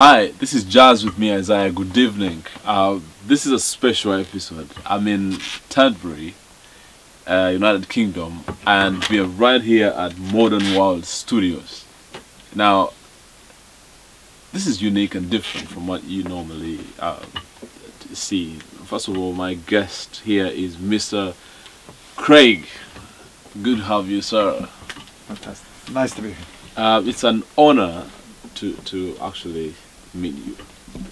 Hi, this is Jazz with me, Isaiah. Good evening. Uh, this is a special episode. I'm in Tetbury, uh, United Kingdom, and we are right here at Modern World Studios. Now, this is unique and different from what you normally uh, see. First of all, my guest here is Mr. Craig. Good to have you, sir. Fantastic. Nice to be here. Uh, it's an honor to to actually meet you,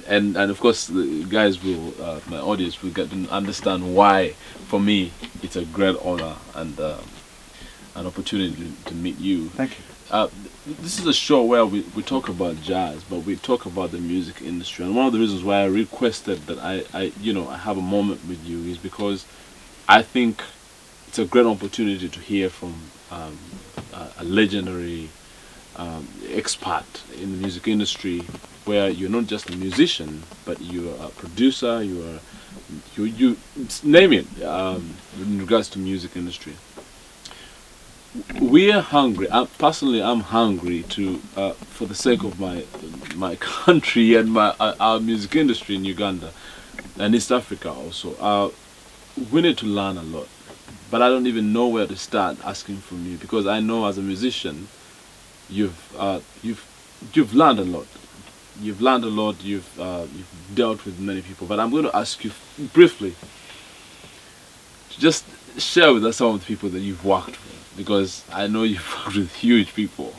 and and of course the guys will uh, my audience will get to understand why for me it's a great honor and uh, an opportunity to meet you. Thank you. Uh, this is a show where we, we talk about jazz, but we talk about the music industry. And one of the reasons why I requested that I, I you know I have a moment with you is because I think it's a great opportunity to hear from um, a, a legendary um, expert in the music industry, where you're not just a musician, but you're a producer. You are you you name it um, in regards to music industry. We are hungry. I, personally, I'm hungry to, uh, for the sake of my my country and my uh, our music industry in Uganda and East Africa also. Uh, we need to learn a lot, but I don't even know where to start asking from you because I know as a musician, you've uh, you've you've learned a lot. You've learned a lot. You've uh, you've dealt with many people, but I'm going to ask you briefly to just share with us some of the people that you've worked with because I know you've worked with huge people,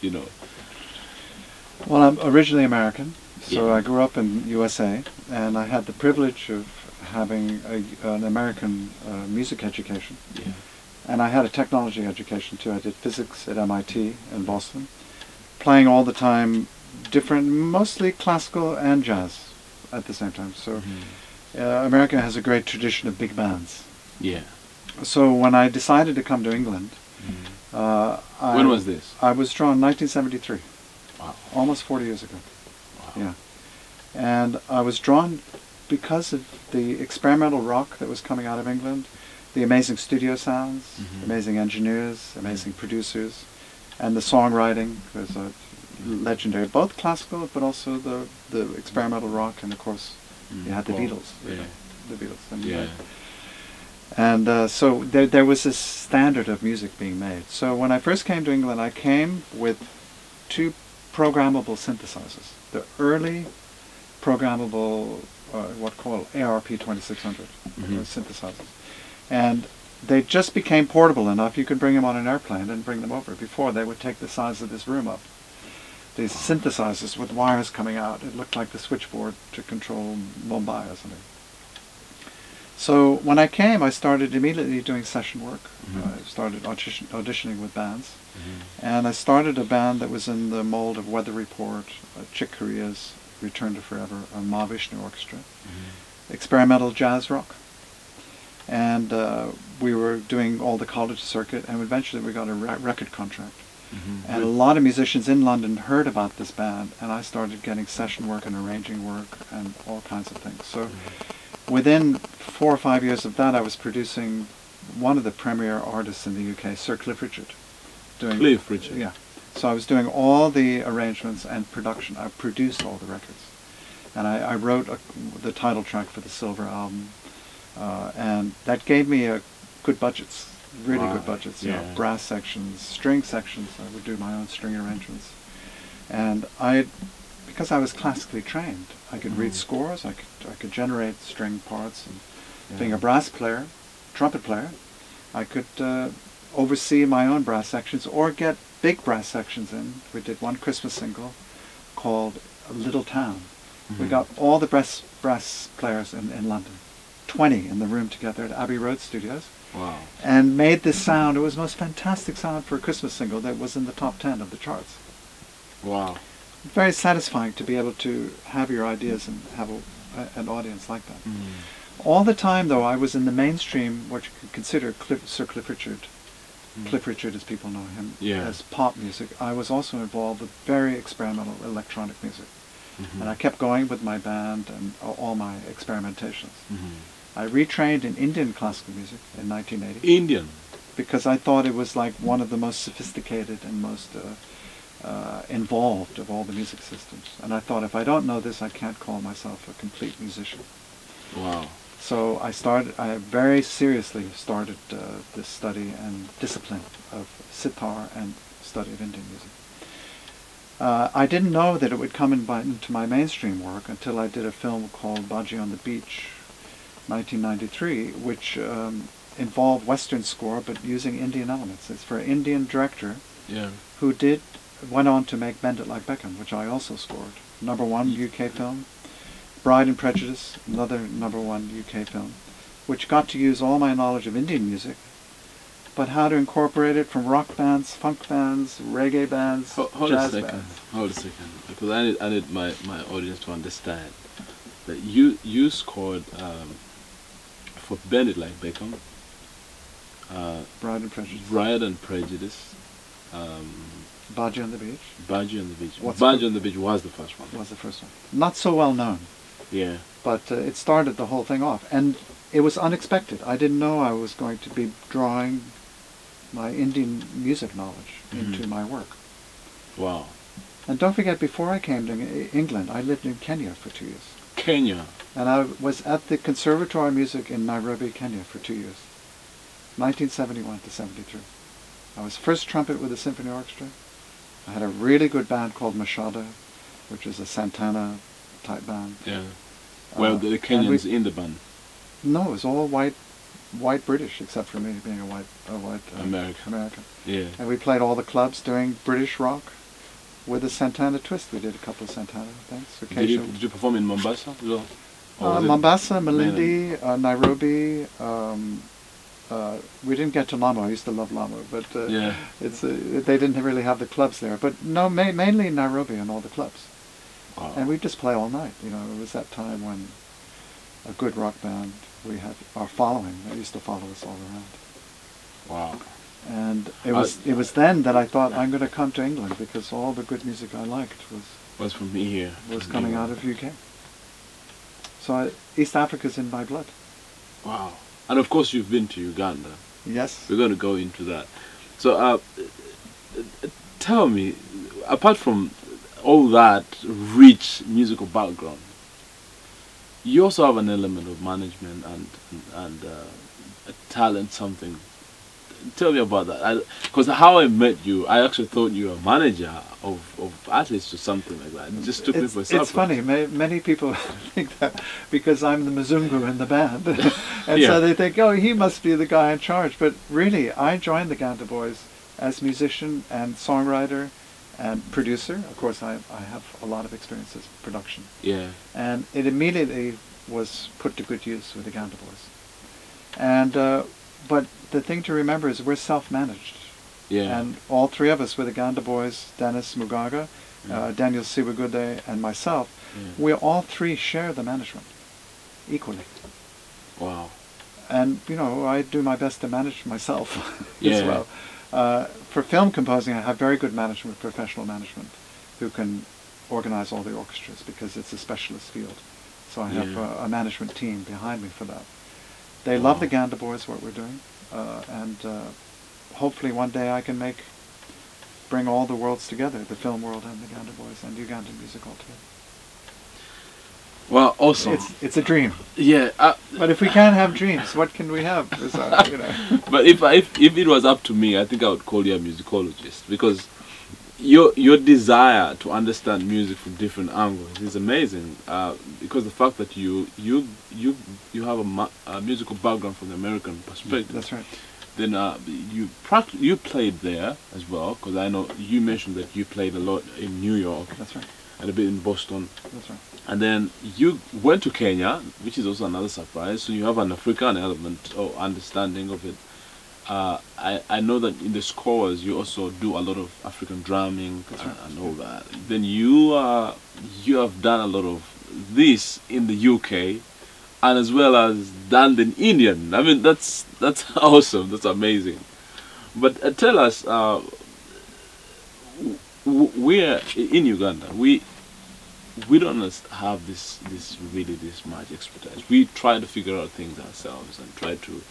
you know. Well, I'm originally American, so Yeah. I grew up in USA, and I had the privilege of having a, an American uh, music education, Yeah. And I had a technology education too. I did physics at MIT in Boston, playing all the time, different, mostly classical and jazz at the same time. So uh, America has a great tradition of big bands. Yeah. So when I decided to come to England, uh, I, When was this? I was drawn 1973. Wow. almost 40 years ago. Wow. Yeah. And I was drawn because of the experimental rock that was coming out of England, the amazing studio sounds, Mhm. amazing engineers, amazing producers, and the songwriting was a legendary, both classical but also the, the experimental rock, and of course you had the. Beatles. Yeah. know, The Beatles. And, Yeah. and uh, so there, there was this standard of music being made. So when I first came to England, I came with two programmable synthesizers. The early programmable, uh, what called ARP 2600 Mhm. uh, synthesizers. And they just became portable enough you could bring them on an airplane and bring them over. Before, they would take the size of this room up. These synthesizers with wires coming out. It looked like the switchboard to control Mumbai or something. So when I came, I started immediately doing session work. Mhm. I started audition, auditioning with bands. Mhm. And I started a band that was in the mold of Weather Report, uh, Chick Corea's Return to Forever, a Mahavishnu Orchestra, Mhm. experimental jazz rock. And uh, we were doing all the college circuit, and eventually we got a re- record contract. Mhm. And a lot of musicians in London heard about this band, and I started getting session work and arranging work and all kinds of things. So within four or five years of that, I was producing one of the premier artists in the UK, Sir Cliff Richard. Doing Cliff Richard. Yeah. So I was doing all the arrangements and production. I produced all the records, and I, I wrote a, the title track for the Silver album, uh, and that gave me a good budgets, really Wow. good budgets. You know, brass sections, string sections. I would do my own string arrangements, and I, because I was classically trained, I could read Mhm. scores. I could I could generate string parts, and Yeah. being a brass player, trumpet player, I could uh, oversee my own brass sections or get big brass sections in. We did one Christmas single called Little Town. We Mhm. got all the brass, brass players in, in London, 20 in the room together at Abbey Road Studios, Wow. and made this sound. It was the most fantastic sound for a Christmas single that was in the top 10 of the charts. Wow. Very satisfying to be able to have your ideas and have a, a- an audience like that. Mhm. All the time, though, I was in the mainstream, what you could consider Cliff, Sir Cliff Richard, Mm. Cliff Richard as people know him, Yeah. as pop music. I was also involved with very experimental electronic music. Mhm. And I kept going with my band and all my experimentations. Mhm. I retrained in Indian classical music in 1980 Indian. because I thought it was like one of the most sophisticated and most uh, uh, involved of all the music systems. And I thought, if I don't know this, I can't call myself a complete musician. Wow. So I started, I very seriously started uh, this study and discipline of sitar and study of Indian music. Uh, I didn't know that it would come in by, into my mainstream work until I did a film called Bhaji on the Beach, 1993, which um, involved Western score but using Indian elements. It's for an Indian director Yeah. who did went on to make Bend It Like Beckham, which I also scored. Number one UK film. Bride and Prejudice, another number one UK film, which got to use all my knowledge of Indian music, but how to incorporate it from rock bands, funk bands, reggae bands, Ho- Hold a jazz second. bands. Hold a second. Because I need, I need my, my audience to understand that you you scored um, for Bend It Like Beckham, uh, Bride and Prejudice. Bride and Prejudice, um, Bhaji on the Beach Bhaji on the Beach. What's on the Beach was the first one. was the first one. Not so well known, Yeah. but uh, it started the whole thing off. And it was unexpected. I didn't know I was going to be drawing my Indian music knowledge into Mhm. my work. Wow. And don't forget, before I came to England, I lived in Kenya for two years. Kenya. And I was at the Conservatoire of Music in Nairobi, Kenya for two years. 1971 to 73. I was first trumpet with the symphony orchestra. I had a really good band called Mashada, which is a Santana type band. Yeah. Well, Uh, the, and we- Kenyans in the band. No, it was all white, white British, except for me being a white, a white uh, American. American. Yeah. And we played all the clubs doing British rock with a Santana twist. We did a couple of Santana things. Did you, did you perform in Mombasa as well? Or Uh, Mombasa. Malindi, uh, Nairobi. Um, uh, we didn't get to Lamu. I used to love Lamu, but uh, Yeah. it's uh, they didn't really have the clubs there. But no, ma- mainly Nairobi and all the clubs. Wow. And we just play all night. You know, it was that time when a good rock band we had our following. They used to follow us all around. wow. And it was it was then that I thought I'm going to come to England because all the good music I liked was Was from me here. was coming out of UK. So I, East Africa's in my blood. Wow. And of course, you've been to Uganda. Yes. We're going to go into that. So, uh, uh, tell me, apart from all that rich musical background, you also have an element of management and and uh, a talent, something. Tell me about that. Because how I met you, I actually thought you were a manager of, of athletes or something like that. It just took me for a it's funny. Ma- many people think that because I'm the Mzungu in the band, and Yeah. so they think, oh, he must be the guy in charge. But really, I joined the Ganda Boys as musician and songwriter and producer. Of course, I, I have a lot of experience as production, Yeah. and it immediately was put to good use with the Ganda Boys. And uh, but the thing to remember is we're self-managed. Yeah. And all three of us with the Ganda boys, Dennis Mugagga, uh, Daniel Sewagudde, and myself, Yeah. we all three share the management equally. wow. And, you know, I do my best to manage myself as well. Uh, for film composing, I have very good management, professional management, who can organize all the orchestras because it's a specialist field. So I have Yeah. uh, a management team behind me for that. They love the Ganda boys, what we're doing, uh, and uh, hopefully one day I can make, bring all the worlds together, the film world and the Ganda boys and Ugandan music all together. Well, also, It's, it's a dream. yeah. Uh, But if we can't have dreams, what can we have? You know. But if, I- if if it was up to me, I think I would call you a musicologist because your your desire to understand music from different angles is amazing. Uh, because the fact that you you you you have a, ma- a musical background from the American perspective, That's right. then uh, you pract- you played there as well. Because I know you mentioned that you played a lot in New York That's right. and a bit in Boston. That's right. And then you went to Kenya, which is also another surprise. So you have an African element or understanding of it. Uh, I, I know that in the scores you also do a lot of African drumming and, right. and all that. Then you uh, you have done a lot of this in the UK, and as well as done in Indian. I mean that's that's awesome. That's amazing. But uh, tell us, uh, w- w- we're in Uganda. We we don't have this this really this much expertise. We try to figure out things ourselves and try to.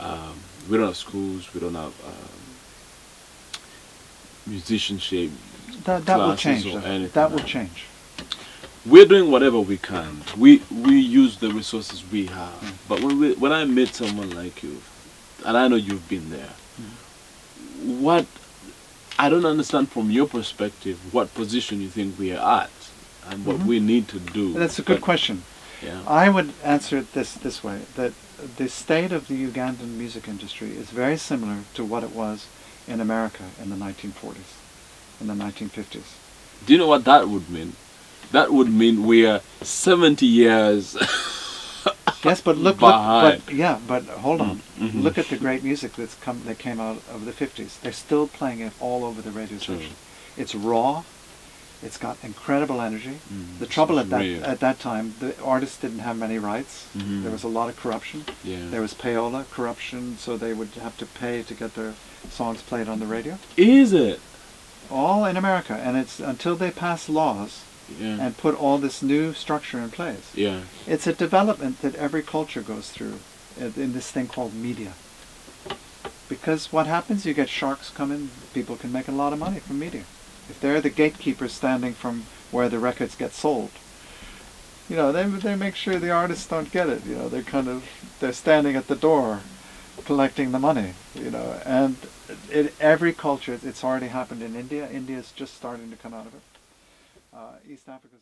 Um, we don't have schools. We don't have um, musicianship. That, that will change. anything That will like change. we're doing whatever we can. We we use the resources we have. Mm. But when we when I meet someone like you, and I know you've been there, Mm. what I don't understand from your perspective what position you think we are at and what Mhm. we need to do. That's a good But- question. Yeah. I would answer it this this way: that the state of the Ugandan music industry is very similar to what it was in America in the 1940s, in the 1950s. Do you know what that would mean? That would mean we are 70 years. Yes, but look, look but yeah, but hold on. Mhm. Look at the great music that's come that came out of the 50s. They're still playing it all over the radio station. It's raw. It's got incredible energy. Mm, The trouble at that real. at that time, the artists didn't have many rights. Mhm. There was a lot of corruption. yeah. There was payola corruption, so they would have to pay to get their songs played on the radio. Is it? All in America, and it's until they pass laws Yeah. and put all this new structure in place. yeah. It's a development that every culture goes through in in this thing called media. Because what happens, you get sharks coming, people can make a lot of money from media. If they're the gatekeepers standing from where the records get sold, you know, they, they make sure the artists don't get it. You know, they're kind of, they're standing at the door collecting the money, you know. And every culture, it's already happened in India. India's just starting to come out of it. Uh, East Africa's